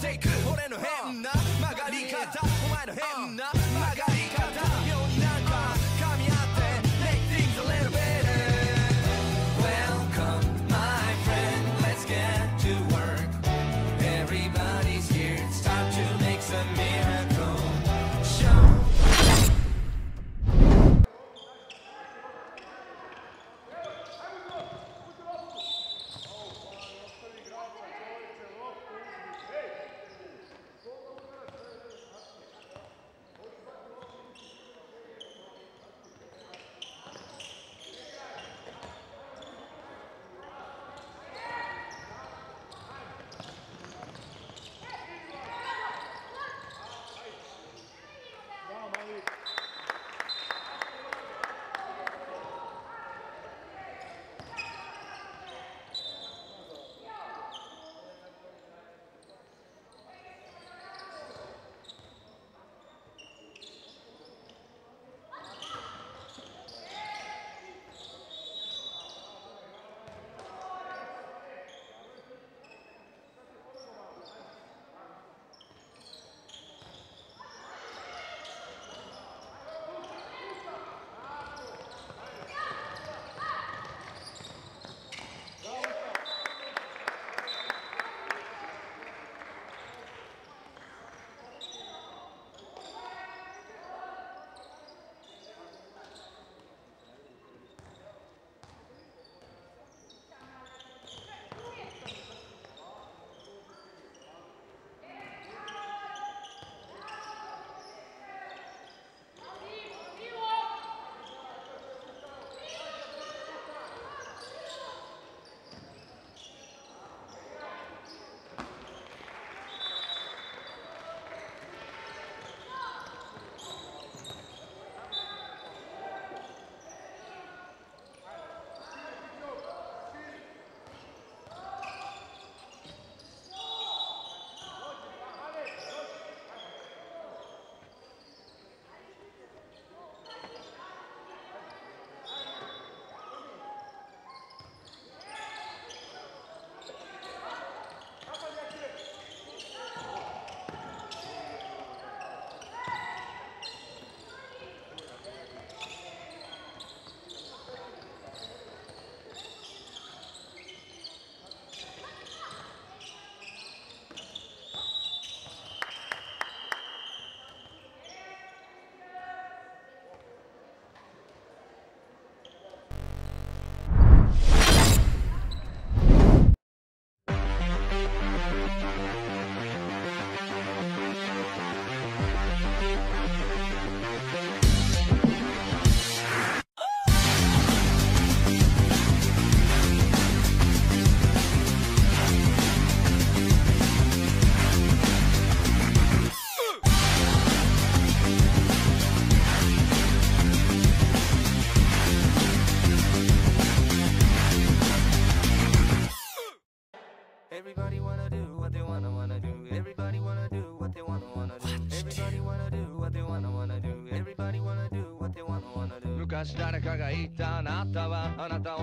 take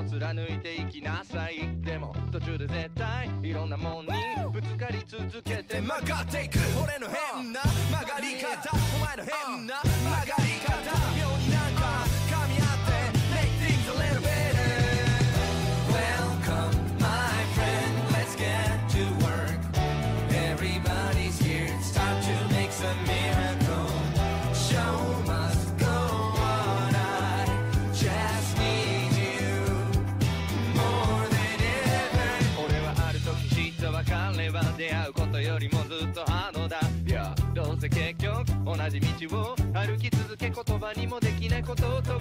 貫いていきなさい。でも途中で絶対いろんなもんにぶつかり続けて。曲がっていく。ことと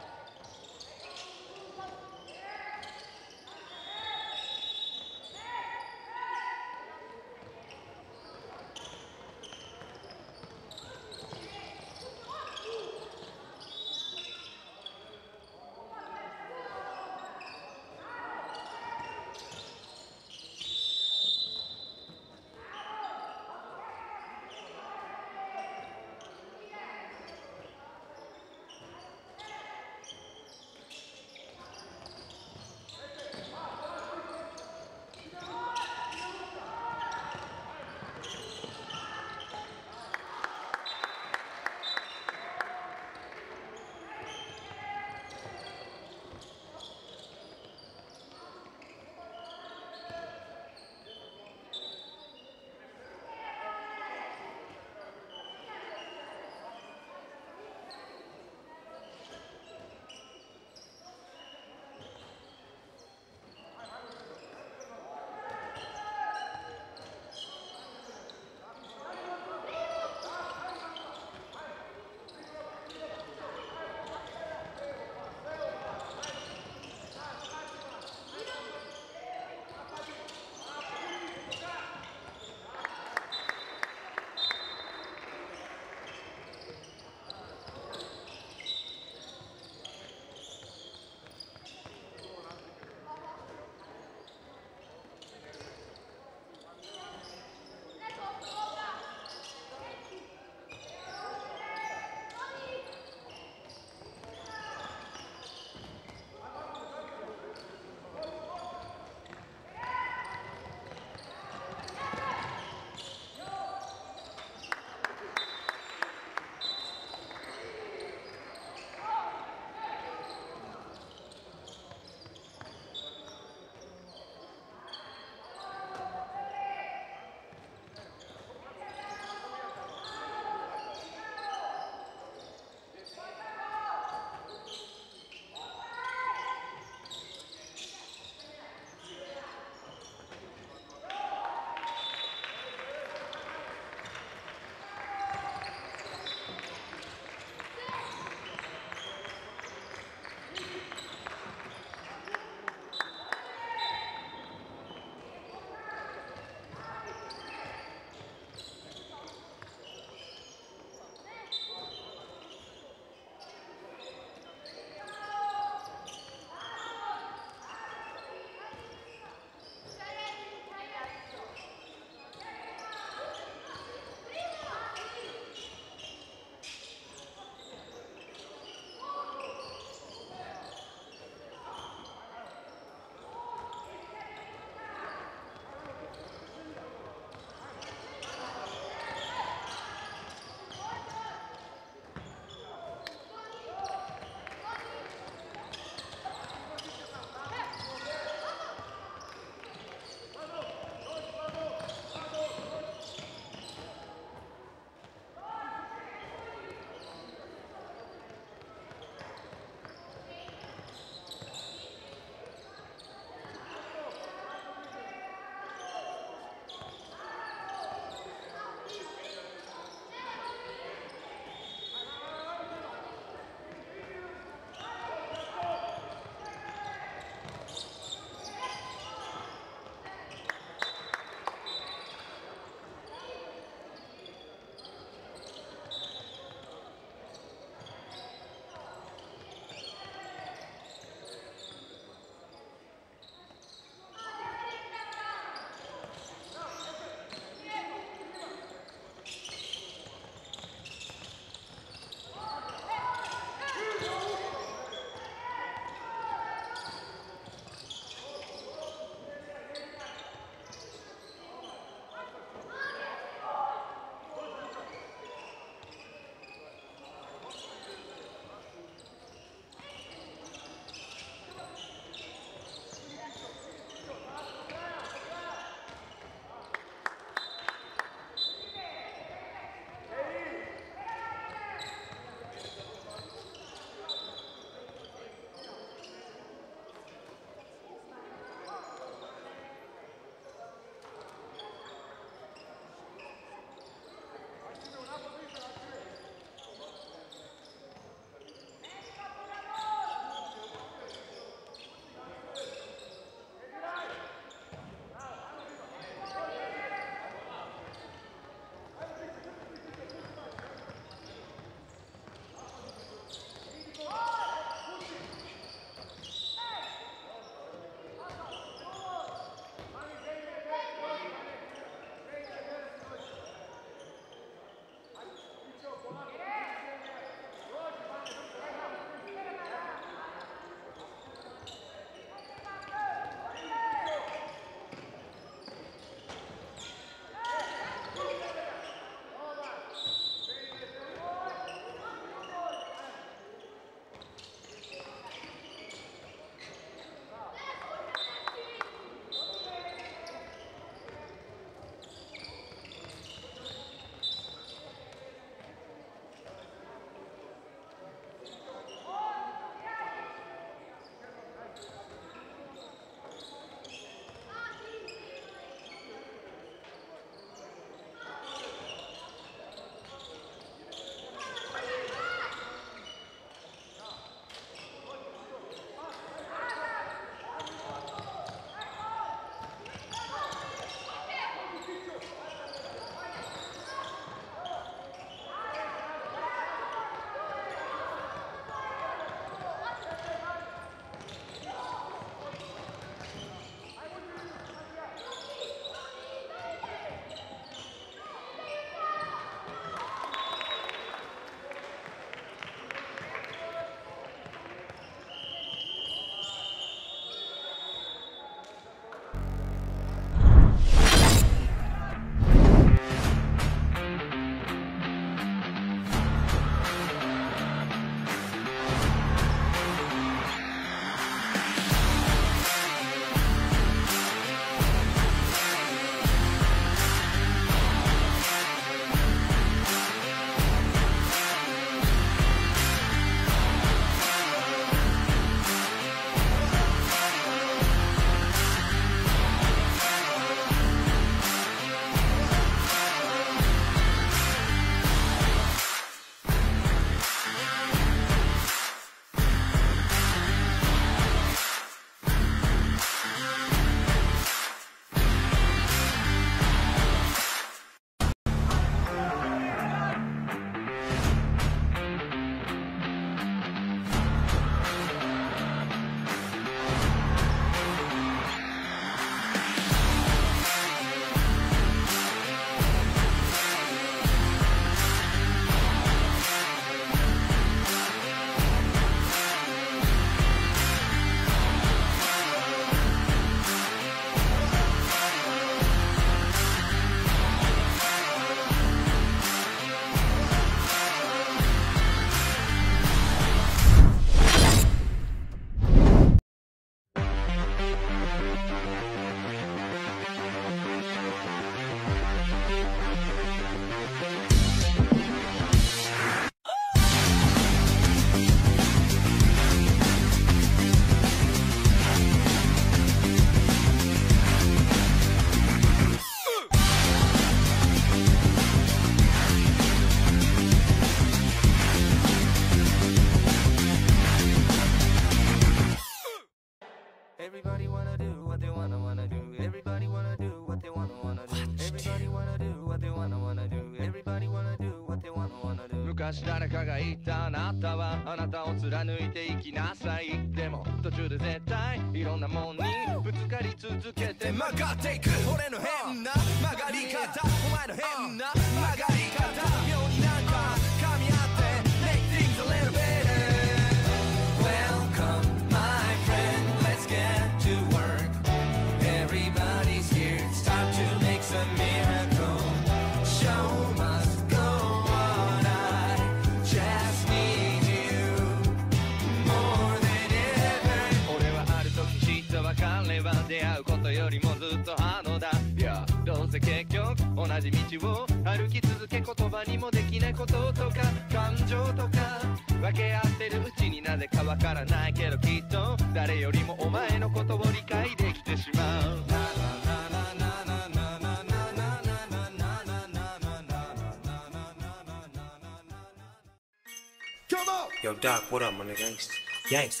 Doc, what up, my nigga? Gangsta. Yes.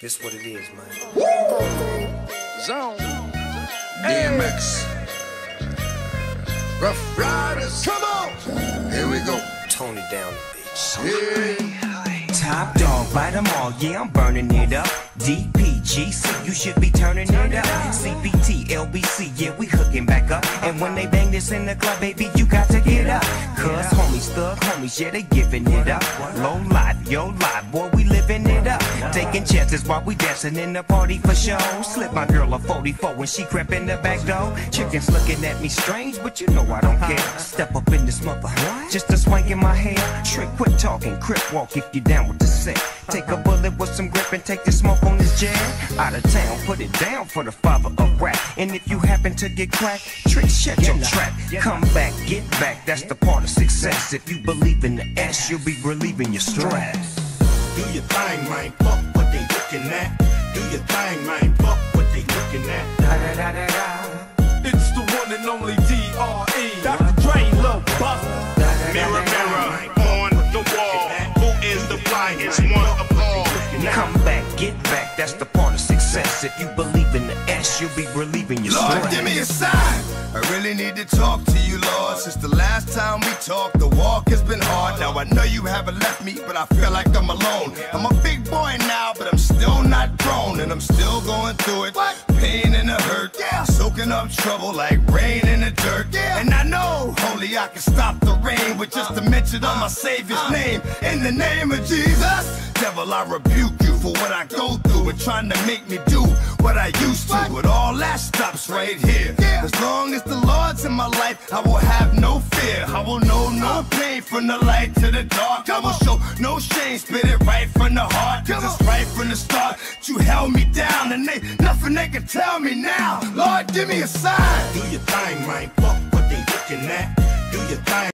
This what it is, man. Zone DMX. Ruff Ryders. Come on. Here we go. Tone it down a bit. Yeah. Top dog, bite them all, yeah, I'm burning it up. DPGC, you should be turning it up. CPT, LBC, yeah, we hooking back up. And when they bang this in the club, baby, you got to get up. Cause homies, thug homies, yeah, they giving it up. Low life, yo life, boy, we living it up. Taking chances while we dancing in the party for show. Slip my girl a 44 when she crept in the back door. Chickens looking at me strange, but you know I don't care. Step up in this mother, just a swank in my hair. Trick, quit talking, crip walk if you down with the set. Take a bullet with some grip and take the smoke on this jet. Out of town, put it down for the father of rap. And if you happen to get cracked, trick, shut your trap. Come back, get back, that's the part of success. If you believe in the S, you'll be relieving your stress. Do your thing, man. Fuck what they looking at. Do your thing, man. Fuck what they looking at. Da, da, da, da, da. It's the one and only D.R.E. Dr. Dre, Lil Buster. Mirror that's the part of success. If you believe in the S, you'll be relieving your Lord, stress. give me a sign. I really need to talk to you, Lord. Since the last time we talked, the walk has been hard. Now I know you haven't left me, but I feel like I'm alone. I'm a big boy now, but I'm still not grown, and I'm still going through it. Pain and the hurt, yeah. Soaking up trouble like rain in the dirt, yeah. And I know, holy, I can stop the rain with just a mention of my Savior's uh. name. In the name of Jesus, devil, I rebuke you for what I go through and trying to make me do what I used to. But all that stops right here. As long as the Lord's in my life, I will have no fear. I will know no pain from the light to the dark. I will show no shame, spit it right from the heart. Cause it's right from the start. You held me down and they nothing they can tell me now. Lord, give me a sign. Do your thing, man. Fuck what they looking at. Do your thing.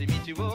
as a mutual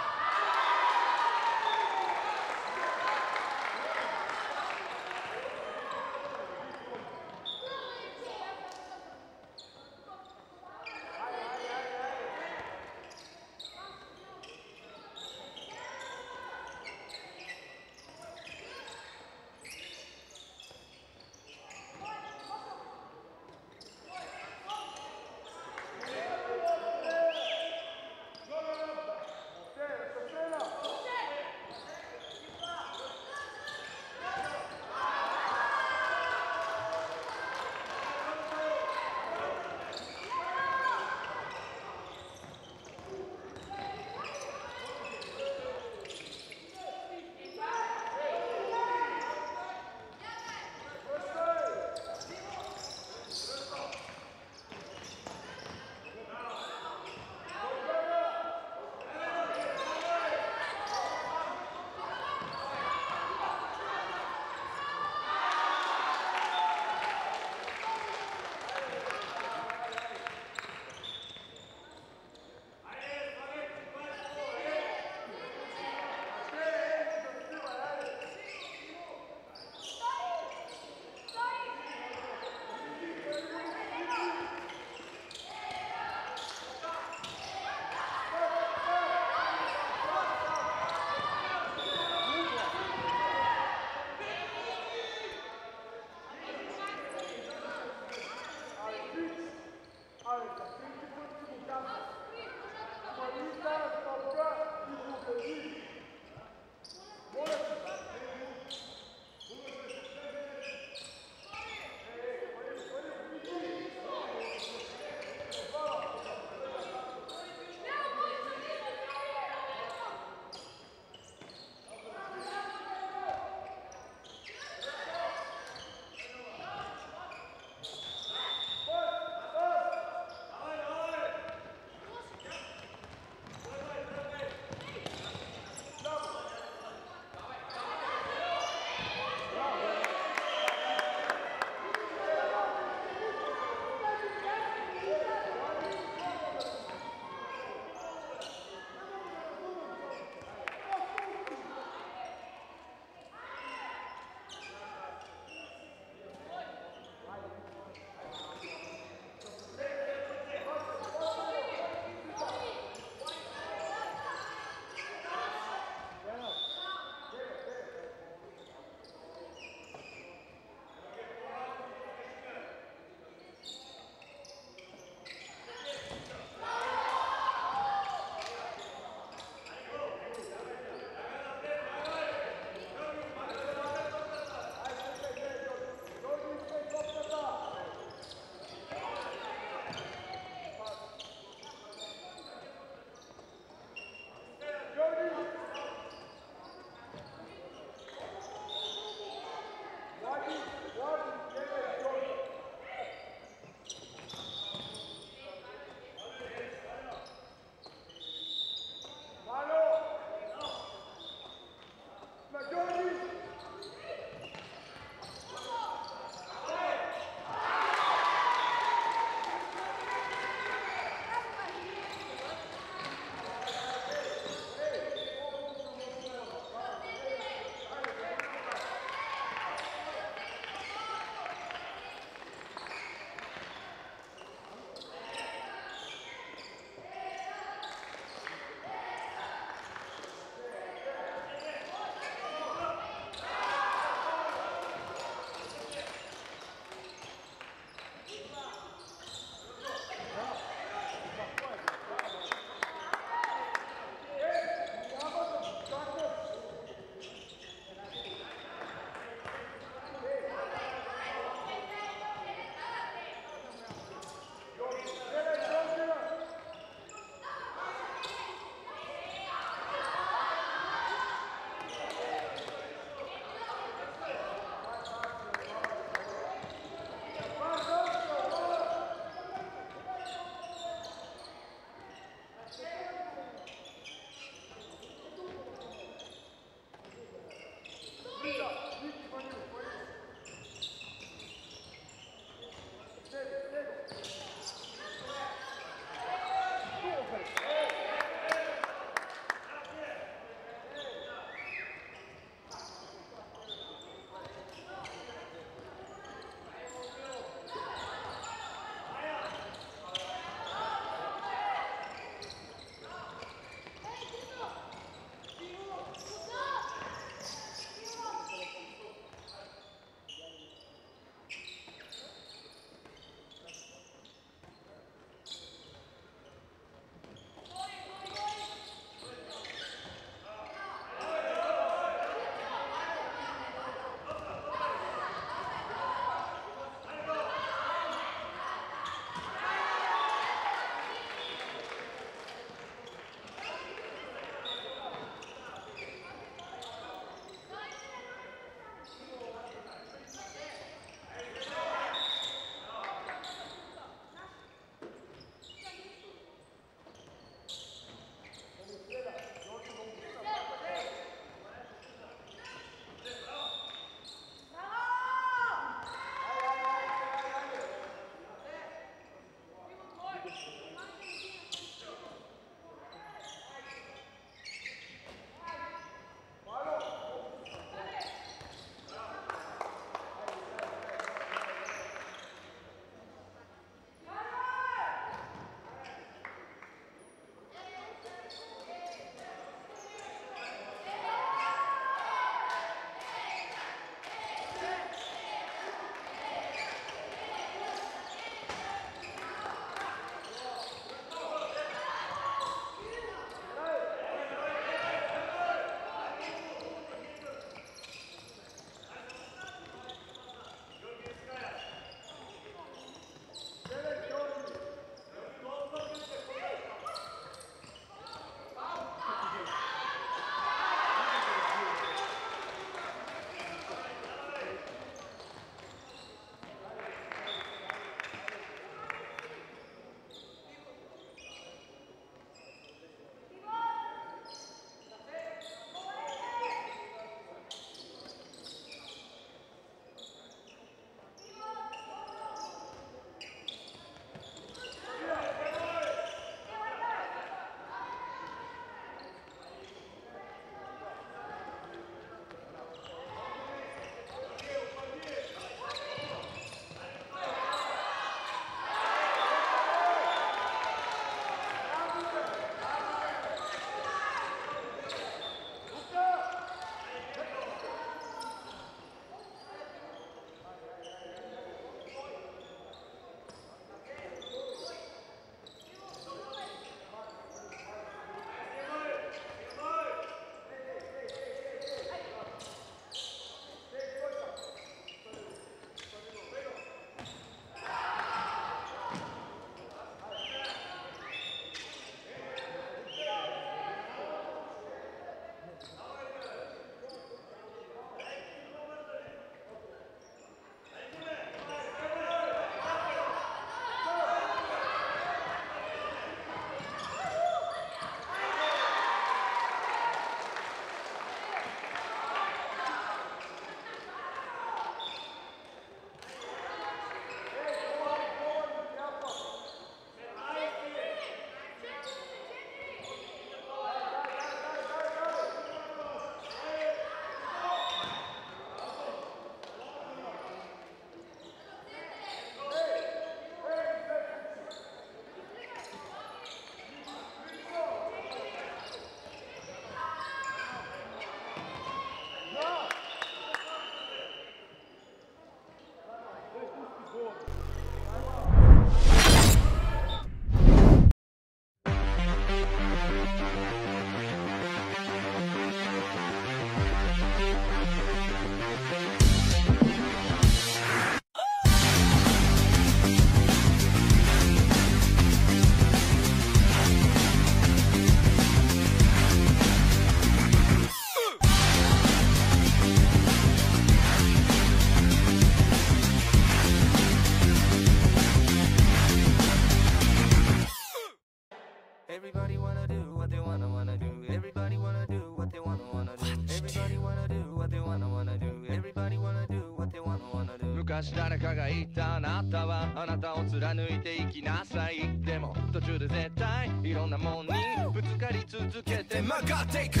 take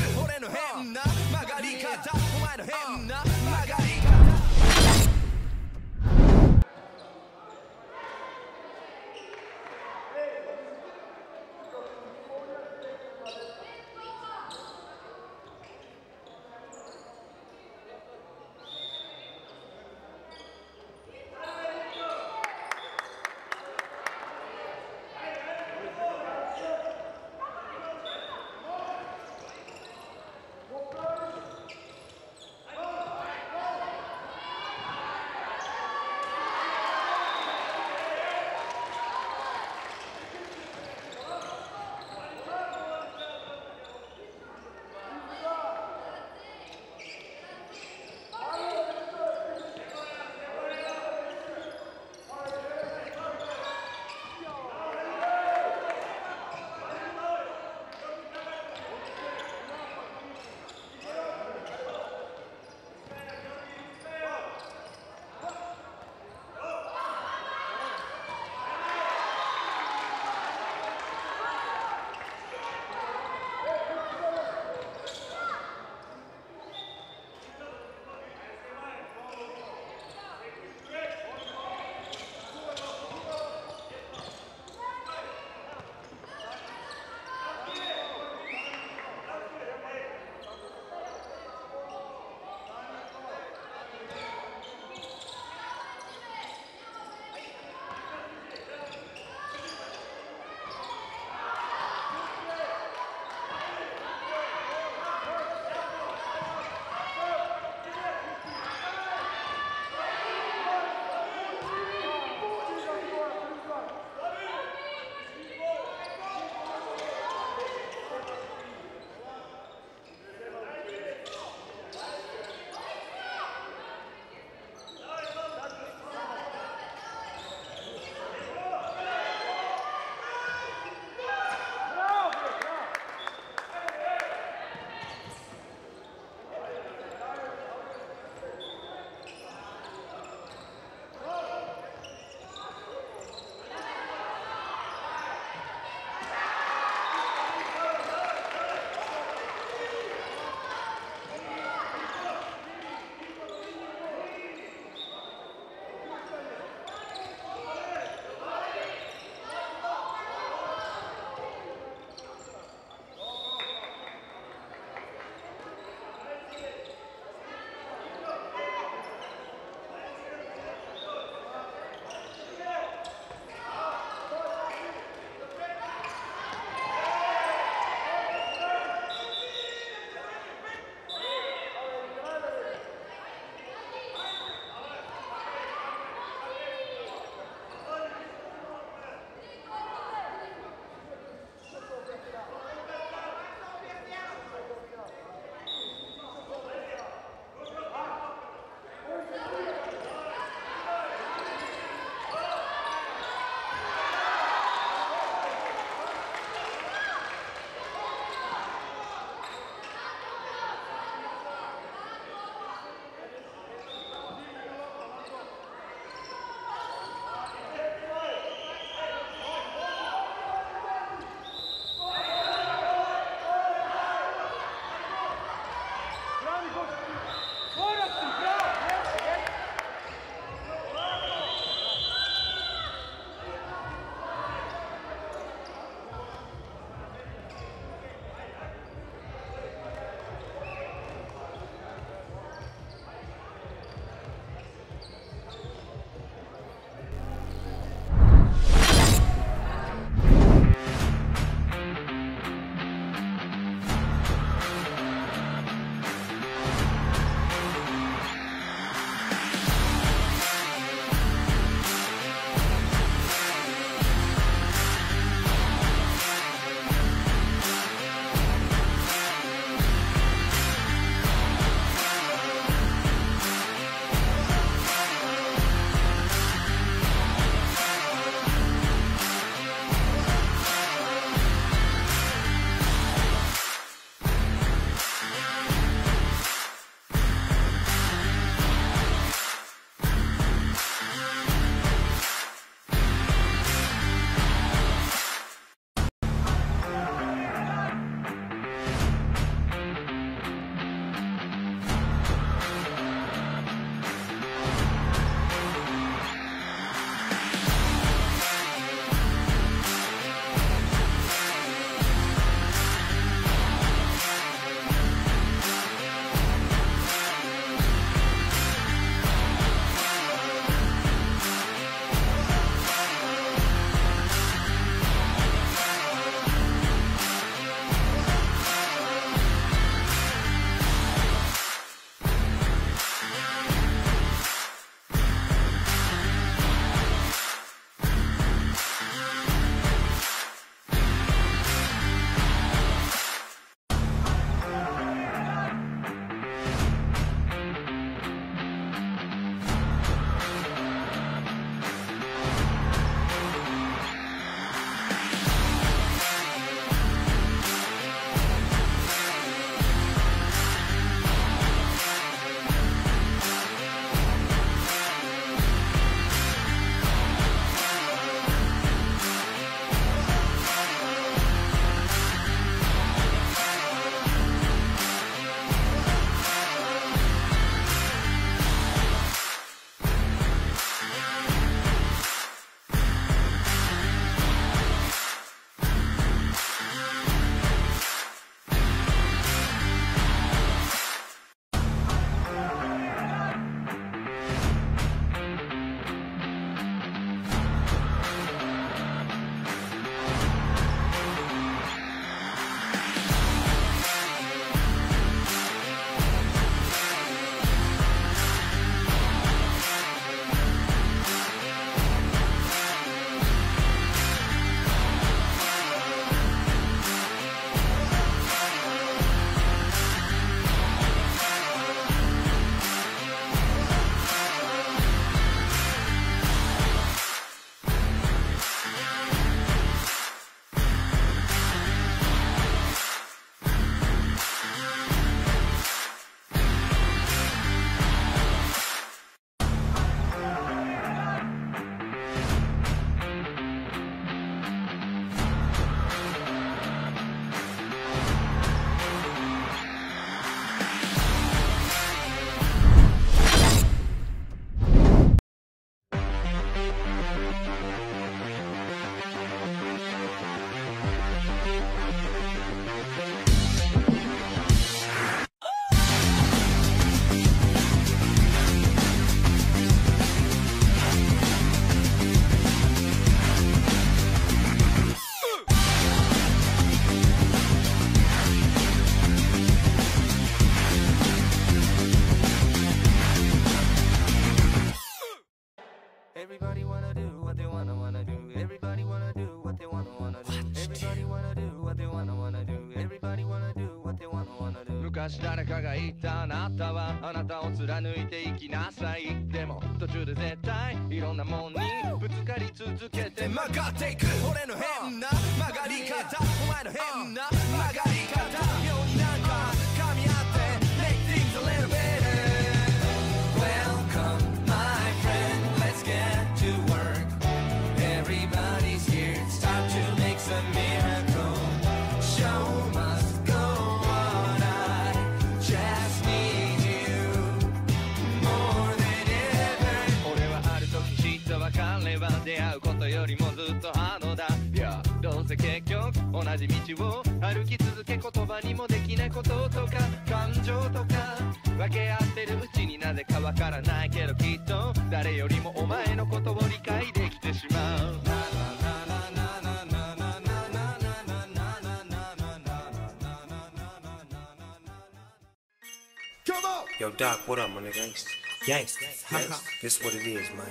Come on! Yo, Doc, what up, my nigga? Yanks. Gangsta. This what it is, man.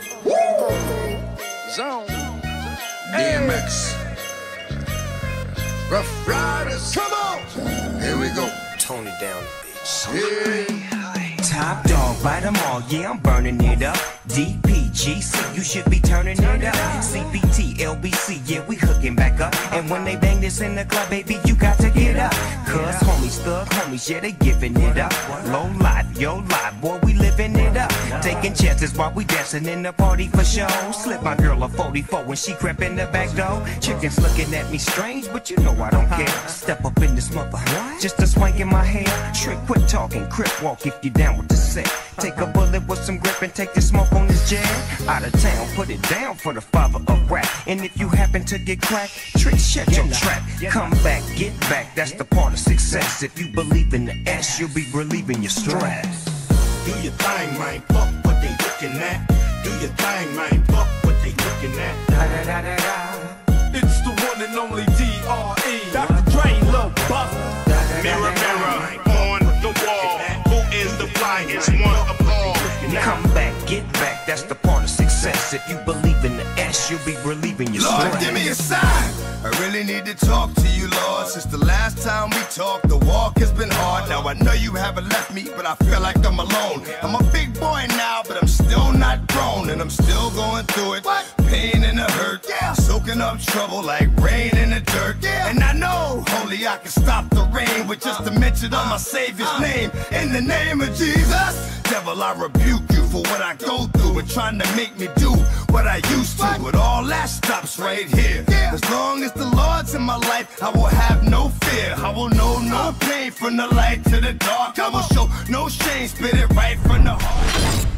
Zone DMX. Rough Riders. Come on! Here we go. Tone it down, bitch. Yeah. Top dog, bite them all, yeah, I'm burning it up. DPGC, you should be turning it up. CPT, LBC, yeah, we hooking back up. And when they bang this in the club, baby, you got to get up. Cuz homies, thug homies, yeah, they giving it up. Low life, yo life, boy, we living it up. Taking chances while we dancing in the party for show. Slip my girl a 44 when she crept in the back door. Chickens looking at me strange, but you know I don't care. Step up in this mother, just a swank in my hair. Trick, quit talking, crip walk if you down with the set. Take a bullet with some grip and take the smoke on this jam. Out of town, put it down for the father of rap. And if you happen to get cracked, trick, shut your trap. Come back, get back, that's the part of success. If you believe in the S, you'll be relieving your stress. Do your thing, man. Fuck what they looking at. Do your thing, man. Fuck what they looking at. Da, da, da, da, da. It's the one and only D.R.E. Dr. Dre, Lil Buff. Come back, get back, that's the part of success. If you believe in the S, you'll be relieving your Lord, stress. give me a sign. I really need to talk to you, Lord. Since the last time we talked, the walk has been hard. Now I know you haven't left me, but I feel like I'm alone. I'm a big boy now, but I'm still not grown, and I'm still going through it. Pain and the hurt, yeah. Soaking up trouble like rain in the dirt, yeah. And I know, holy, I can stop the rain with just a mention of my Savior's uh. name. In the name of Jesus, devil, I rebuke you for what I go through and trying to make me do what I used to. But all that stops right here. As long as the Lord's in my life, I will have no fear. I will know no pain from the light to the dark. I will show no shame, spit it right from the heart.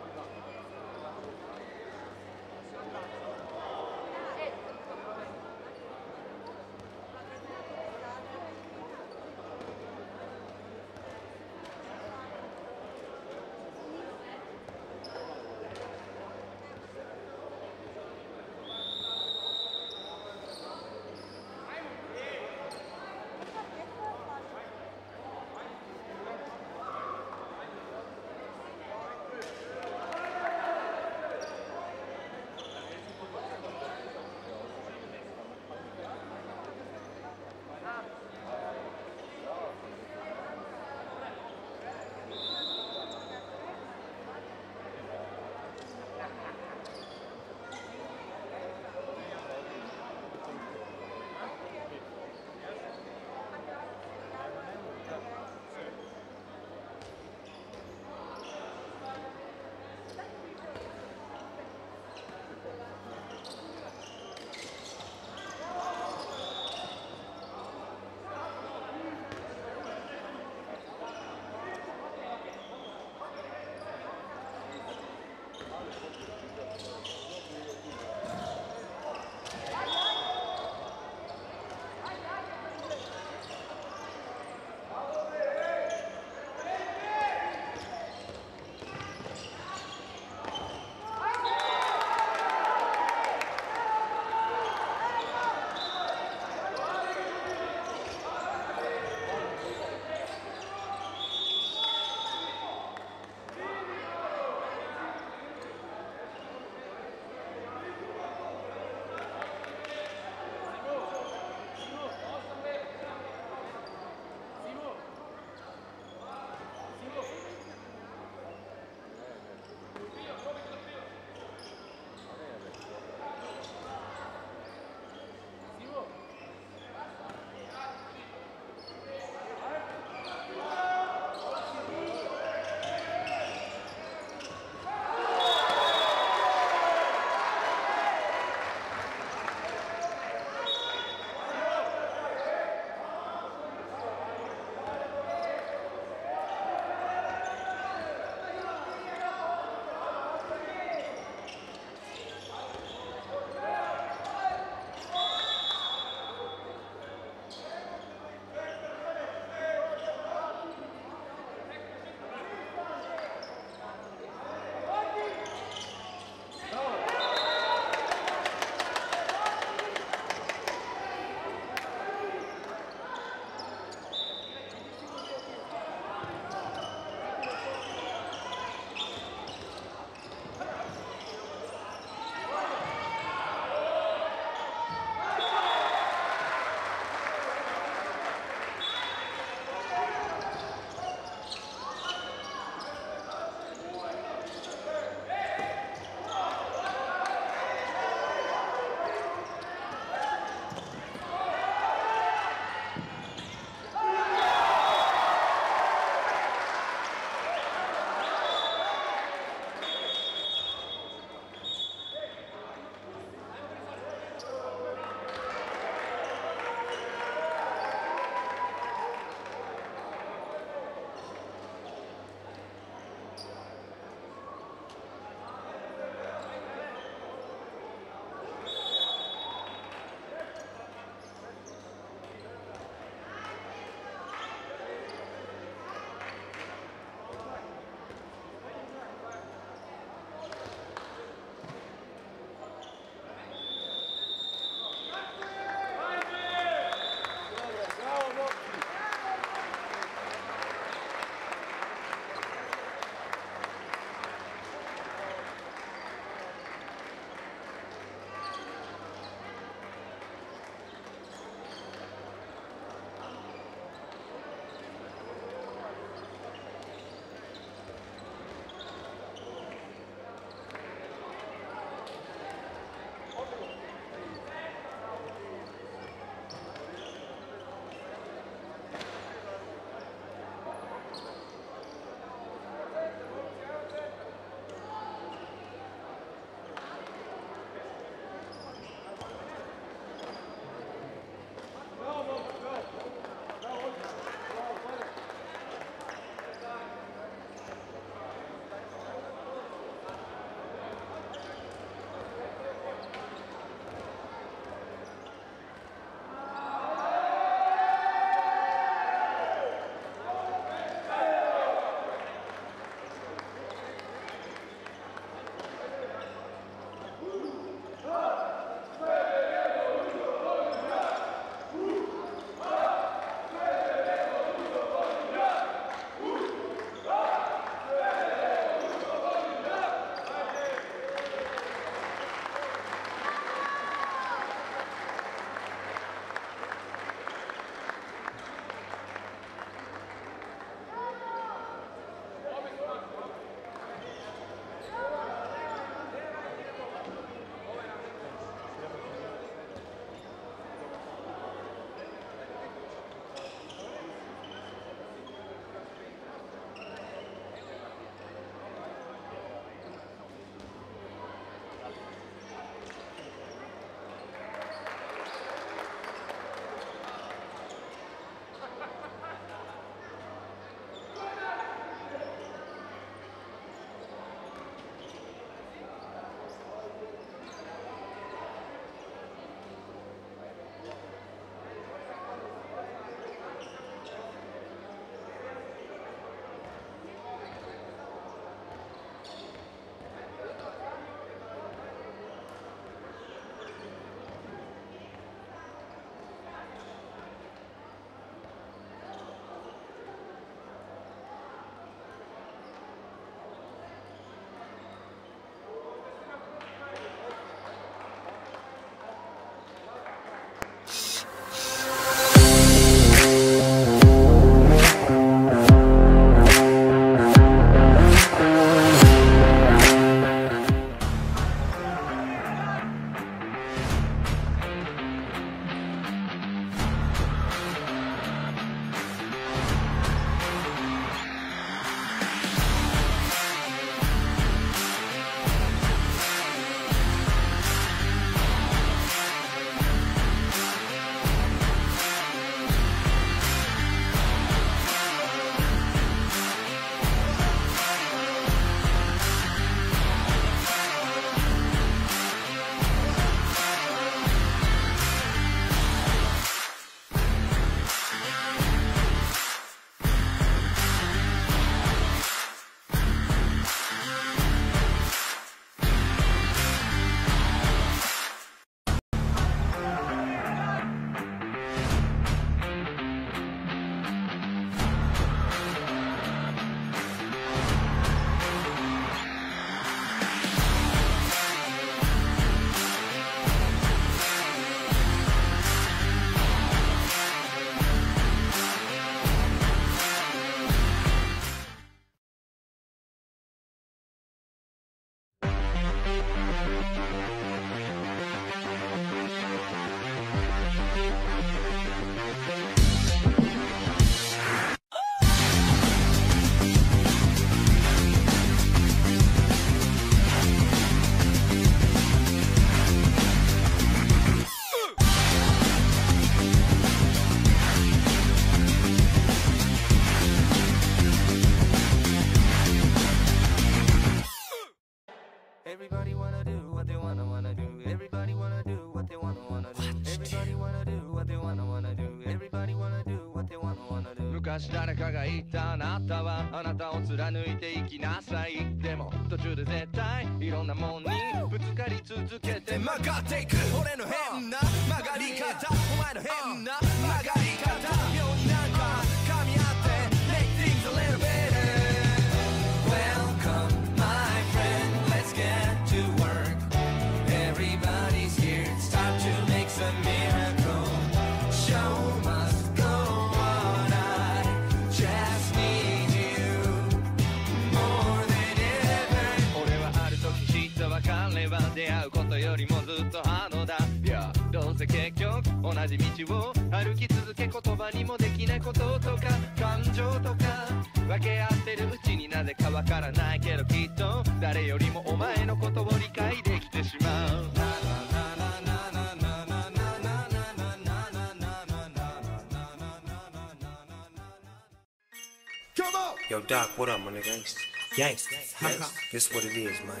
Doc, what up, my nigga? Gangsta. Gangsta. Yes. This what it is, man.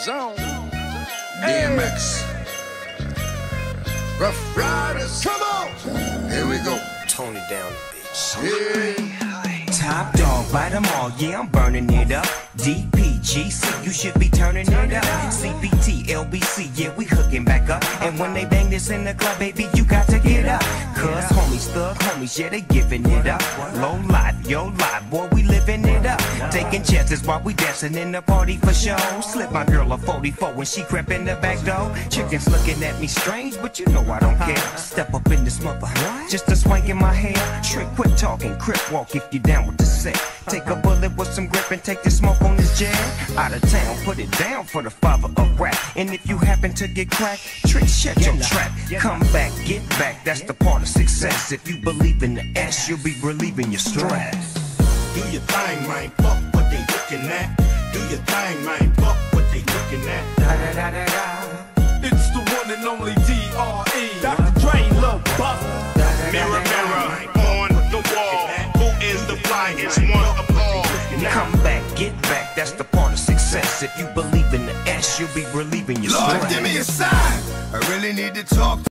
Zone DMX. Ruff Ryders. Come on! Here we go. Tone it down, bitch. Yeah. Top dog, bite them all, yeah, I'm burning it up. DPGC, you should be turning it up. CPT, LBC, yeah, we hooking back up. And when they bang this in the club, baby, you got to get up. Cuz homies, thug homies, yeah, they giving it up. Low life, yo life, boy, we living it up. Taking chances while we dancing in the party for show. Slip my girl a 44 when she crept in the back door. Chickens looking at me strange, but you know I don't care. Step up in this mother, just a swank in my hair. Trick, quit talking, crip walk if you down with the set. Take a bullet with some grip and take the smoke on this jam. Out of town, put it down for the father of rap. And if you happen to get cracked, trick, shut your trap. Come back, get back, that's the part of success. If you believe in the S, you'll be relieving your stress. Do your thing, man. Fuck what they looking at. Do your thing, man. Fuck what they looking at. Da da da da. It's the one and only D.R.E. Dr. Dre, Lil Buster. Mirror, mirror is the flyest one of all? Come back, get back, that's the part of success. If you believe in the S, you'll be relieving your Lord, stress. give me a sign. I really need to talk